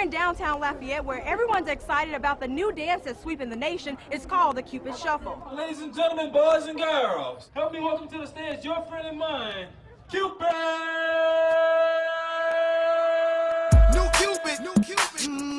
here in downtown Lafayette where everyone's excited about the new dance that's sweeping the nation. It's called the Cupid Shuffle. Ladies and gentlemen, boys and girls, help me welcome to the stage your friend and mine, Cupid! New Cupid. New Cupid. Mm,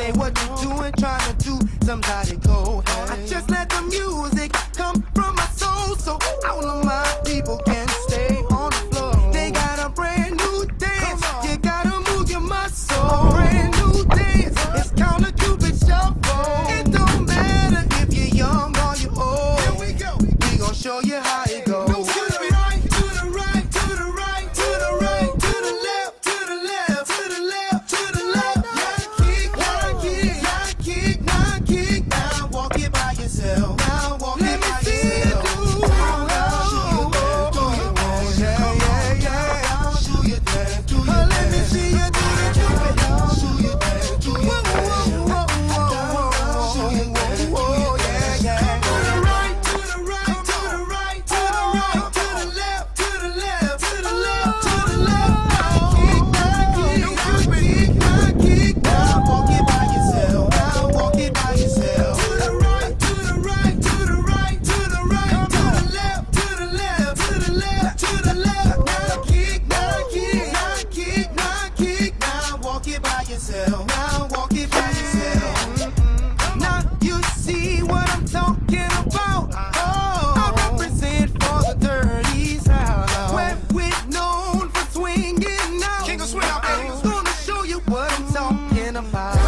say what you doing, trying to do, somebody go. I just let the music come from my soul, so all of my people can stay on the floor. They got a brand new dance, you gotta move your muscle. Brand new dance, it's called a Cupid Shuffle. It don't matter if you're young or you're old. Here we go. We gon' show you how it goes. Yourself. Now walk it by yourself. Mm-hmm. Now you see what I'm talking about. Oh, I represent for the dirty south. Where we're known for swinging now. King of swing out. Gonna show you what I'm talking about.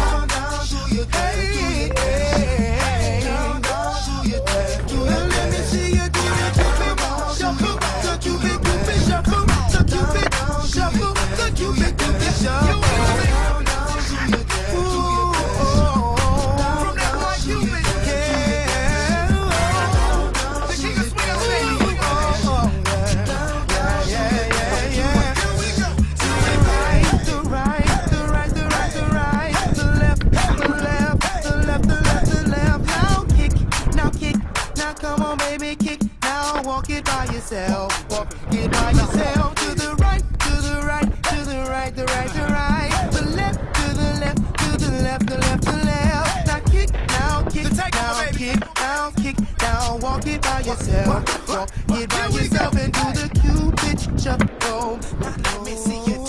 Yourself, walk it by yourself. To the right, to the right, to the right, the right, the right, the left, to the left, to the left, the left, the left. Now kick, now kick, now kick, now kick, now walk it by yourself, walk it by yourself and do the Cupid shuffle. Now let me see you